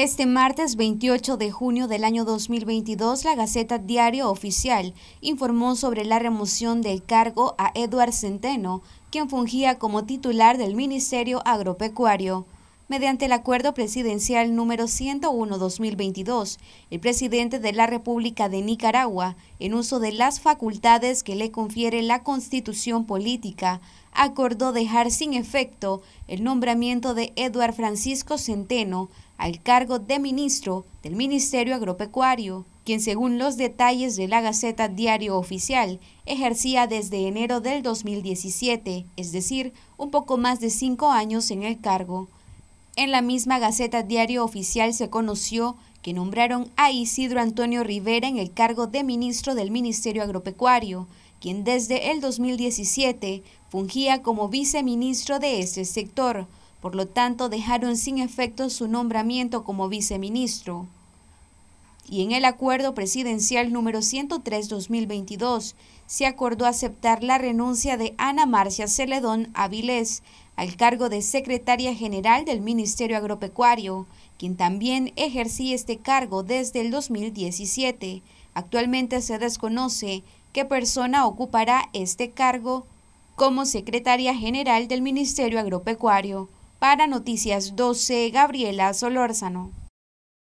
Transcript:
Este martes 28 de junio del año 2022, la Gaceta Diario Oficial informó sobre la remoción del cargo a Eduard Centeno, quien fungía como titular del Ministerio Agropecuario. Mediante el acuerdo presidencial número 101-2022, el presidente de la República de Nicaragua, en uso de las facultades que le confiere la Constitución Política, acordó dejar sin efecto el nombramiento de Eduard Francisco Centeno al cargo de ministro del Ministerio Agropecuario, quien según los detalles de la Gaceta Diario Oficial ejercía desde enero del 2017, es decir, un poco más de cinco años en el cargo. En la misma Gaceta Diario Oficial se conoció que nombraron a Isidro Antonio Rivera en el cargo de ministro del Ministerio Agropecuario, quien desde el 2017 fungía como viceministro de ese sector, por lo tanto, dejaron sin efecto su nombramiento como viceministro. Y en el acuerdo presidencial número 103-2022 se acordó aceptar la renuncia de Ana Marcia Celedón Avilés al cargo de secretaria general del Ministerio Agropecuario, quien también ejercía este cargo desde el 2017. Actualmente se desconoce qué persona ocupará este cargo como secretaria general del Ministerio Agropecuario. Para Noticias 12, Gabriela Solórzano.